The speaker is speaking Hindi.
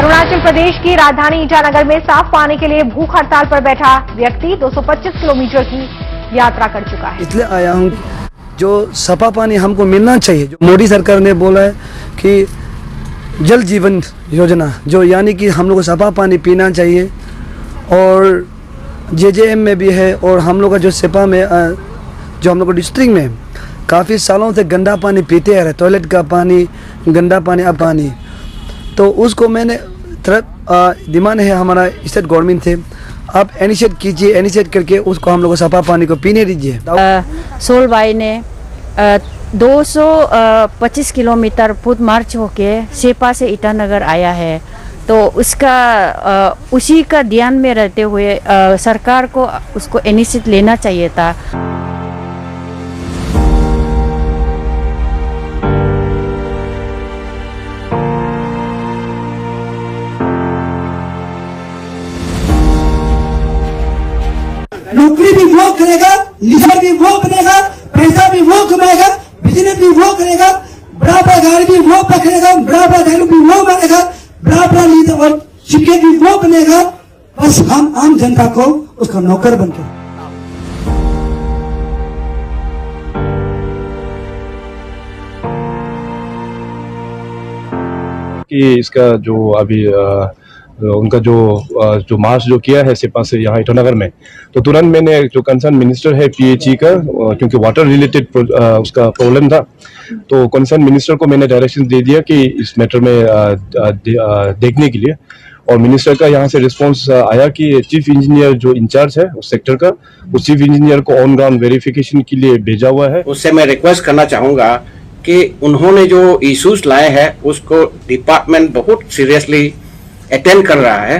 अरुणाचल प्रदेश की राजधानी ईटानगर में साफ़ पानी के लिए भूख हड़ताल पर बैठा व्यक्ति 225 किलोमीटर की यात्रा कर चुका है। इसलिए आया हूँ जो सफ़ा पानी हमको मिलना चाहिए, जो मोदी सरकार ने बोला है कि जल जीवन योजना, जो यानी कि हम लोग को सफ़ा पानी पीना चाहिए, और जे जे एम में भी है, और हम लोग का जो सिपा में जो हम लोग डिस्ट्रिक्ट में, काफ़ी सालों से गंदा पानी पीते आ रहे टॉयलेट का पानी, गंदा पानी, अब पानी। तो उसको मैंने तरफ़ डिमांड है हमारा स्टेट गवर्नमेंट से आप इनिशिएट कीजिए इनिशिएट करके उसको हम लोग सफ़ा पानी को पीने दीजिए। सोल भाई ने दो सौ पच्चीस किलोमीटर फुट मार्च होके सेपा से ईटानगर आया है। तो उसका अ, उसी का ध्यान में रहते हुए अ, सरकार को उसको इनिशिएट लेना चाहिए था। नौकरी भी वो करेगा लीडर भी वो बनेगा पैसा भी वो कमाएगा बिज़नेस भी वो करेगा बड़ा बड़ा गाड़ी भी वो पकड़ेगा बड़ा बड़ा भी वो मारेगा बड़ा बड़ा लीडर और भी वो बनेगा। बस हम आम जनता को उसका नौकर बनते कि इसका जो अभी अ, उनका जो जो मार्च जो किया है सिपा से यहाँ ईटानगर में तो तुरंत मैंने जो कंसर्न मिनिस्टर है पीएचई का क्योंकि वाटर रिलेटेड उसका प्रॉब्लम था तो कंसर्न मिनिस्टर को मैंने डायरेक्शन दे दिया कि इस मैटर में देखने के लिए। और मिनिस्टर का यहाँ से रिस्पांस आया कि चीफ इंजीनियर जो इंचार्ज है उस सेक्टर का, उस चीफ इंजीनियर को ऑन ग्राउंड वेरिफिकेशन के लिए भेजा हुआ है। उससे मैं रिक्वेस्ट करना चाहूँगा कि उन्होंने जो इश्यूज़ लाए हैं, उसको डिपार्टमेंट बहुत सीरियसली अटेंड कर रहा है।